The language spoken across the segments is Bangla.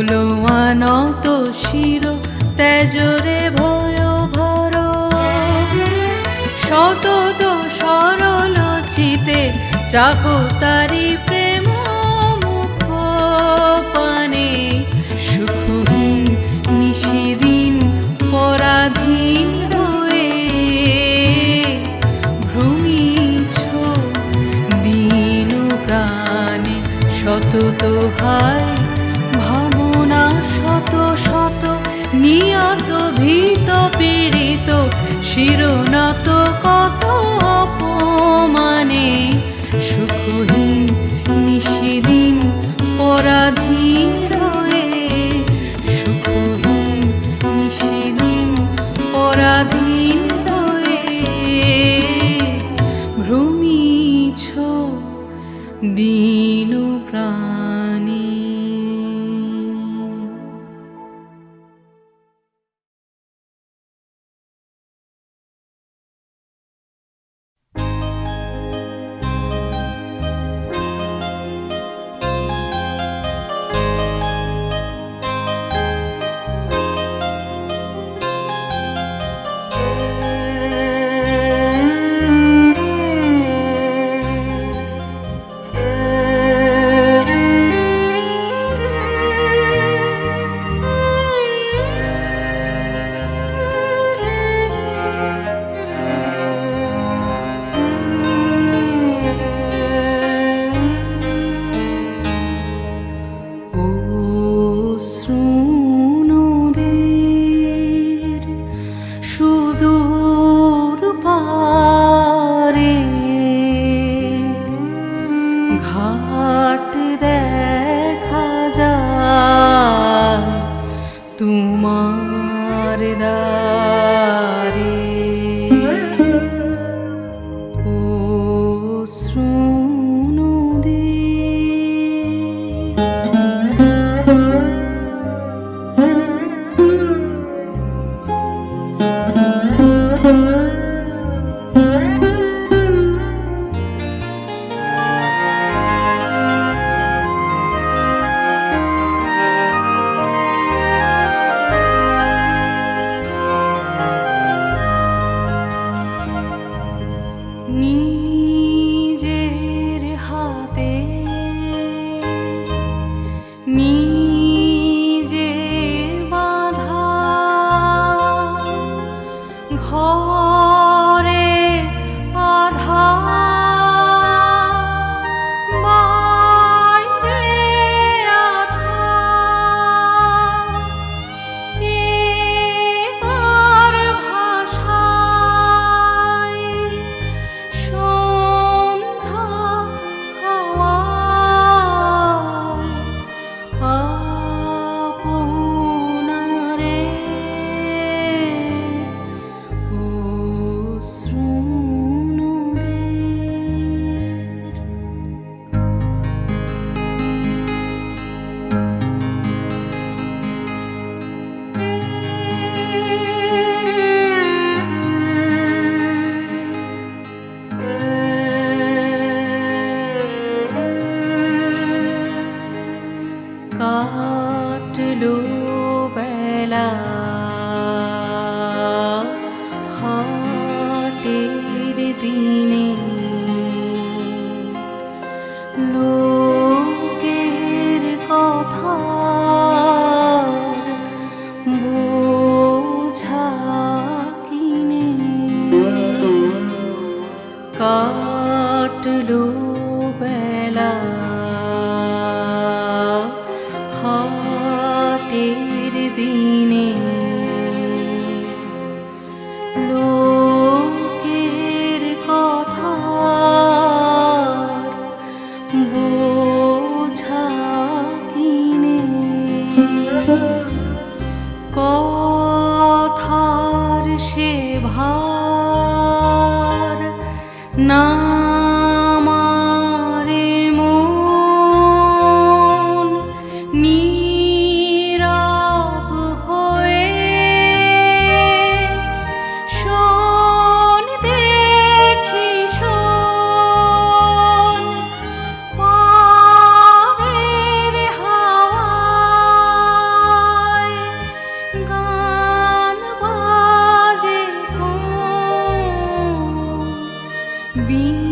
হলো তো শির, তেজরে ভয় ভর। সতত সরল চিতে চাকতারি প্রেম মুখ পানে। সুখহীন নিশিদিন পরাধীন হয়ে ভ্রমিছ। দিন প্রাণে সতত হায় Be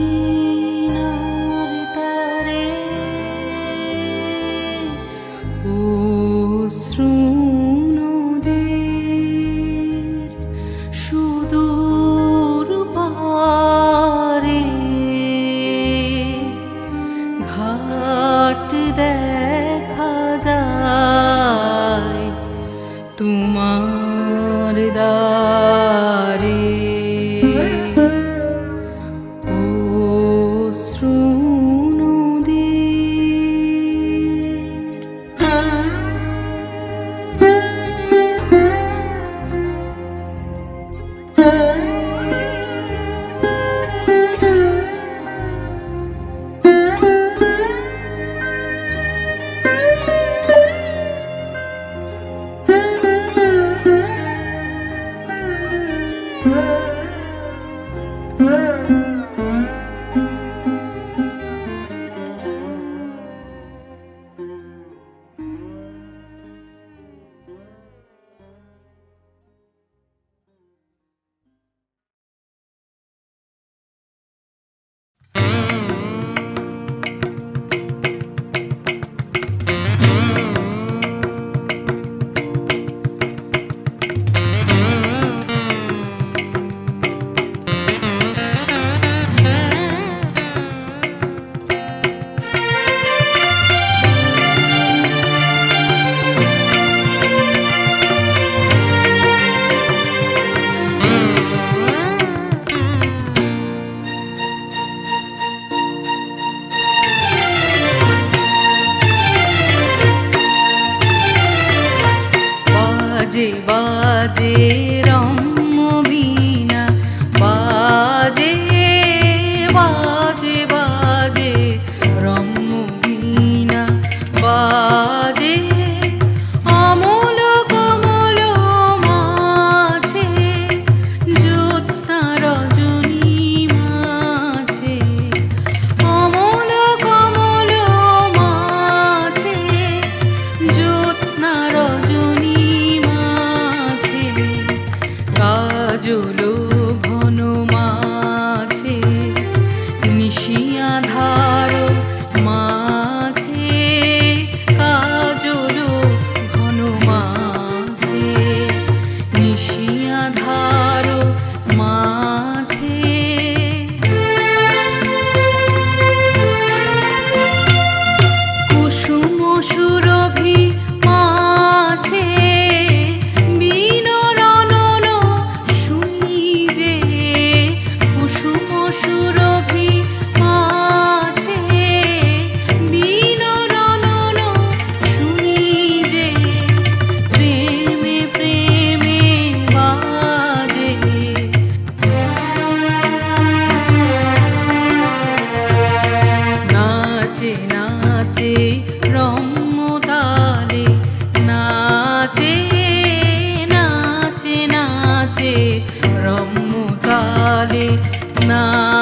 ना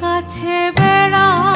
কাছে বেড়ায়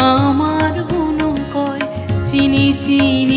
আমার মন কয় চিনি চিনি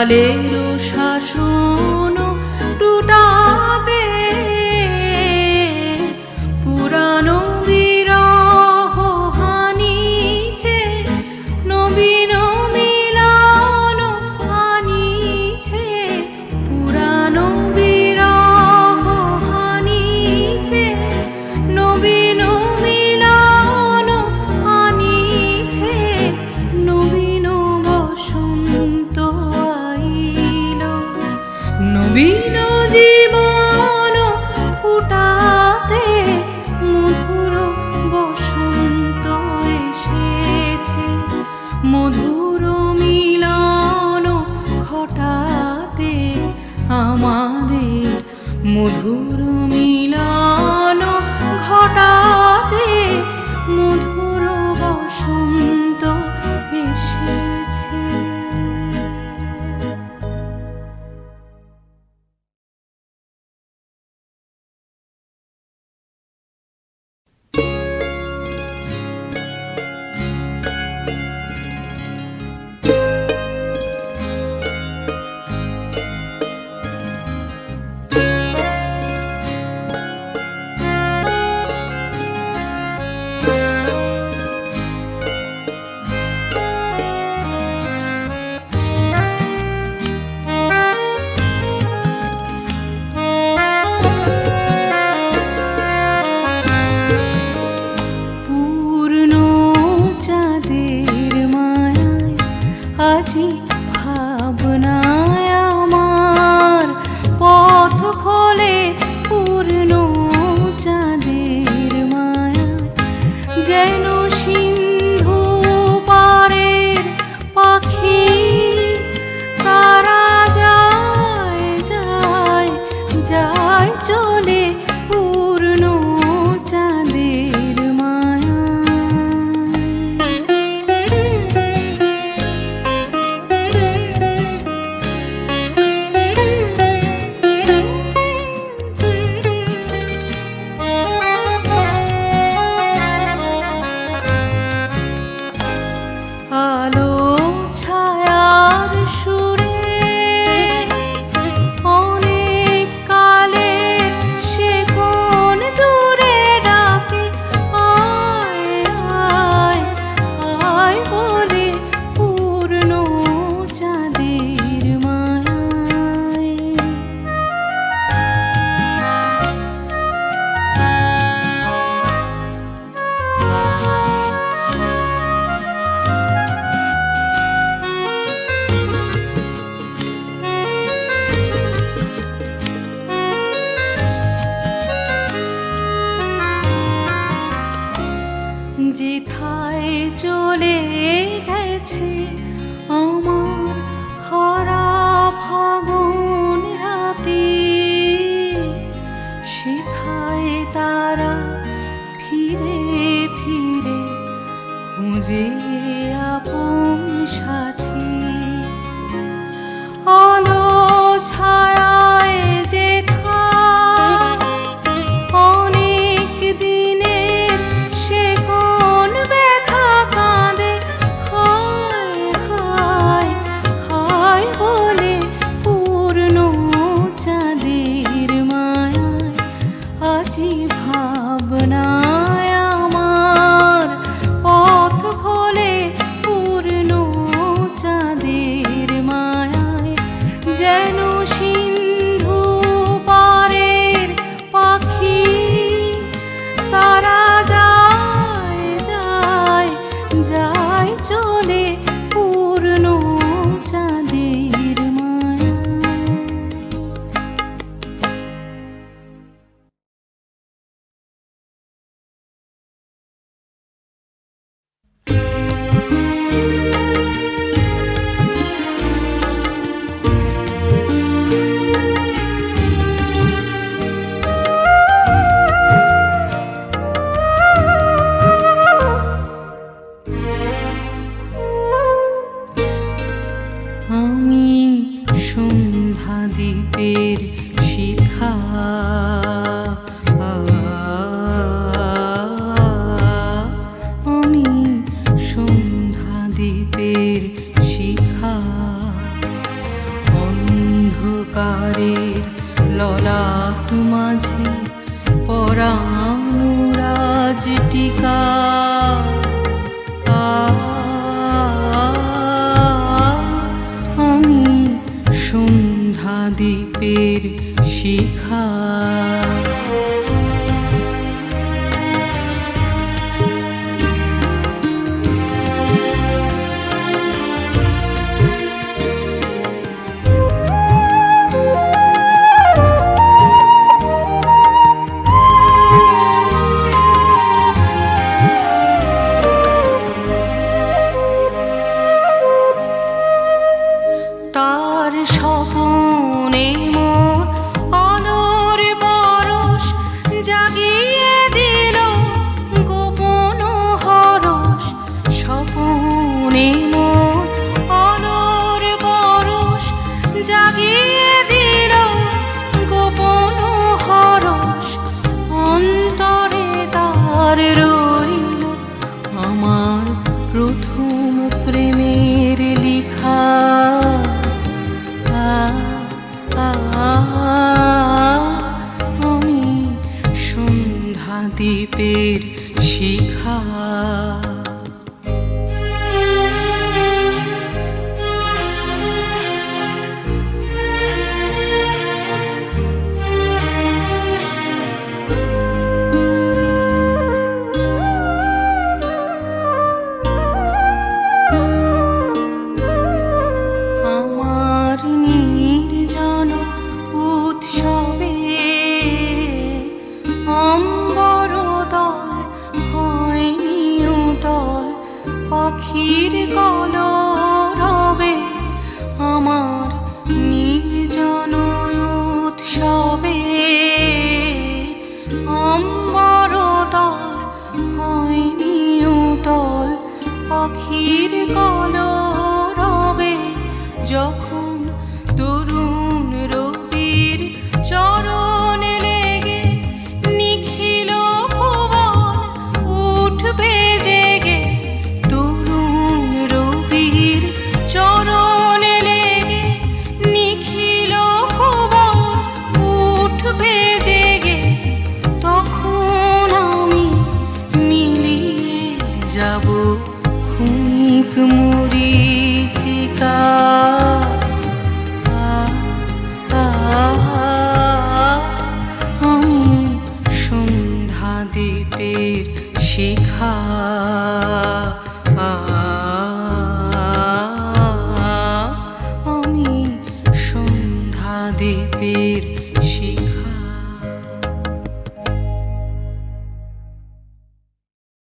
Valero আমি সন্ধ্যা দ্বীপের শিখা।